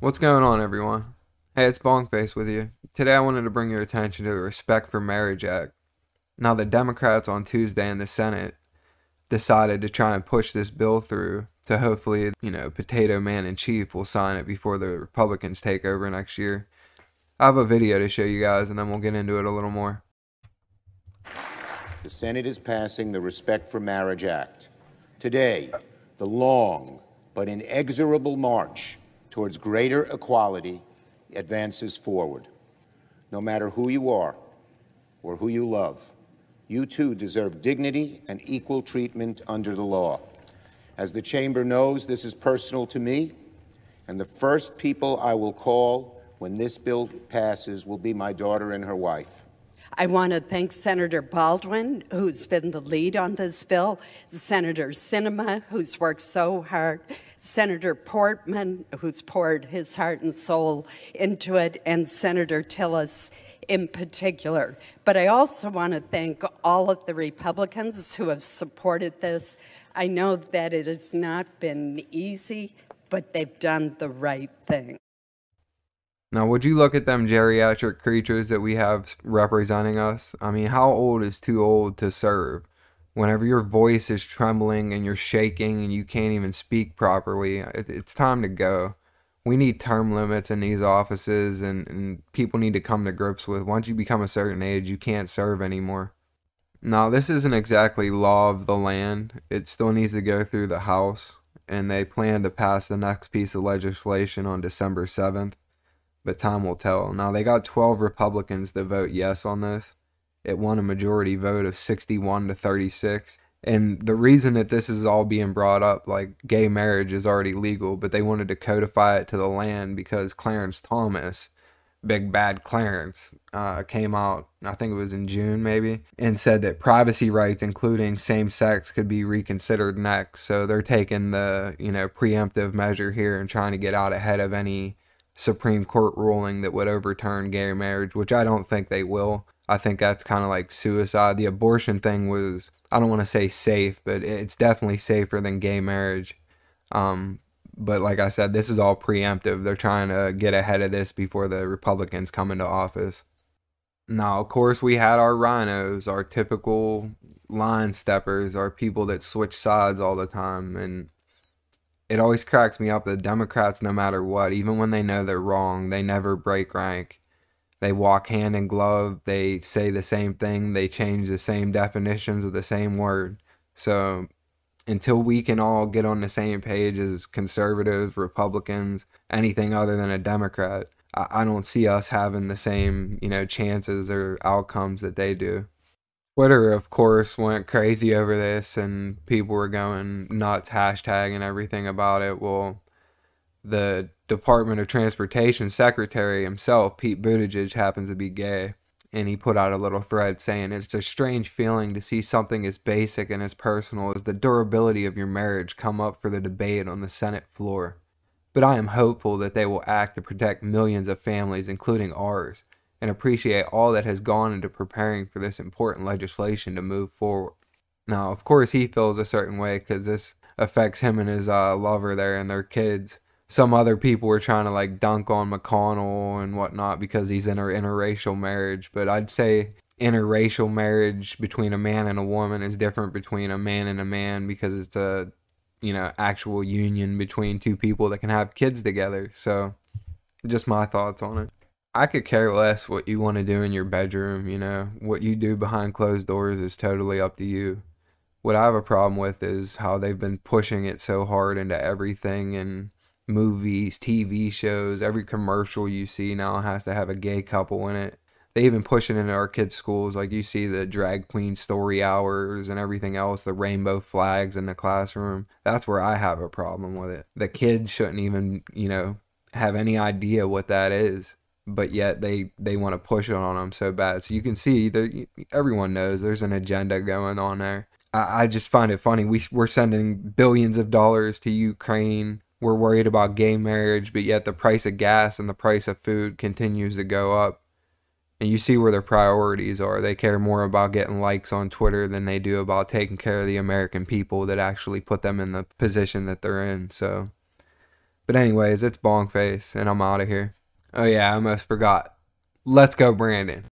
What's going on, everyone? Hey, it's Bongface with you. Today I wanted to bring your attention to the Respect for Marriage Act. Now, the Democrats on Tuesday in the Senate decided to try and push this bill through to hopefully, you know, Potato Man in Chief will sign it before the Republicans take over next year. I have a video to show you guys and then we'll get into it a little more. The Senate is passing the Respect for Marriage Act. Today, the long but inexorable march towards greater equality advances forward. No matter who you are or who you love, you too deserve dignity and equal treatment under the law. As the Chamber knows, this is personal to me, and the first people I will call when this bill passes will be my daughter and her wife. I want to thank Senator Baldwin, who's been the lead on this bill, Senator Sinema, who's worked so hard, Senator Portman, who's poured his heart and soul into it, and Senator Tillis in particular. But I also want to thank all of the Republicans who have supported this. I know that it has not been easy, but they've done the right thing. Now, would you look at them geriatric creatures that we have representing us? I mean, how old is too old to serve? Whenever your voice is trembling and you're shaking and you can't even speak properly, it's time to go we need term limits in these offices and, and people need to come to grips with once you become a certain age you can't serve anymore now this isn't exactly law of the land it still needs to go through the house and they plan to pass the next piece of legislation on december 7th but time will tell. Now they got 12 republicans to vote yes on this. It won a majority vote of 61 to 36 and the reason that this is all being brought up, like gay marriage is already legal, but they wanted to codify it to the land because Clarence Thomas, big bad Clarence, uh, came out, I think it was in June maybe, and said that privacy rights, including same sex, could be reconsidered next. So they're taking the, you know, preemptive measure here and trying to get out ahead of any Supreme Court ruling that would overturn gay marriage, which I don't think they will. I think that's kind of like suicide. The abortion thing was, I don't want to say safe, but it's definitely safer than gay marriage. Um, but like I said, this is all preemptive. They're trying to get ahead of this before the Republicans come into office. Now, of course, we had our rhinos, our typical line steppers, our people that switch sides all the time. And it always cracks me up that Democrats, no matter what, even when they know they're wrong, they never break rank they walk hand in glove. They say the same thing. They change the same definitions of the same word. So until we can all get on the same page as conservatives, Republicans, anything other than a Democrat, I, don't see us having the same, you know, chances or outcomes that they do. Twitter, of course, went crazy over this and people were going nuts, hashtagging everything about it. Well, the Department of Transportation secretary himself, Pete Buttigieg, happens to be gay. And he put out a little thread saying it's a strange feeling to see something as basic and as personal as the durability of your marriage come up for the debate on the Senate floor. But I am hopeful that they will act to protect millions of families, including ours, and appreciate all that has gone into preparing for this important legislation to move forward. Now, of course, he feels a certain way because this affects him and his uh, lover there and their kids some other people were trying to like dunk on McConnell and whatnot because he's in an interracial marriage. But I'd say interracial marriage between a man and a woman is different between a man and a man because it's a you know actual union between two people that can have kids together. So just my thoughts on it. I could care less what you want to do in your bedroom, you know. What you do behind closed doors is totally up to you. What I have a problem with is how they've been pushing it so hard into everything and movies, TV shows, every commercial you see now has to have a gay couple in it. They even push it into our kids' schools. Like you see the drag queen story hours and everything else, the rainbow flags in the classroom. That's where I have a problem with it. The kids shouldn't even, you know, have any idea what that is but yet they they want to push it on them so bad. So you can see that everyone knows there's an agenda going on there. I, I just find it funny. We we're sending billions of dollars to Ukraine we're worried about gay marriage, but yet the price of gas and the price of food continues to go up. And you see where their priorities are. They care more about getting likes on Twitter than they do about taking care of the American people that actually put them in the position that they're in. So But anyways, it's Bongface, and I'm out of here. Oh yeah, I almost forgot. Let's go, Brandon.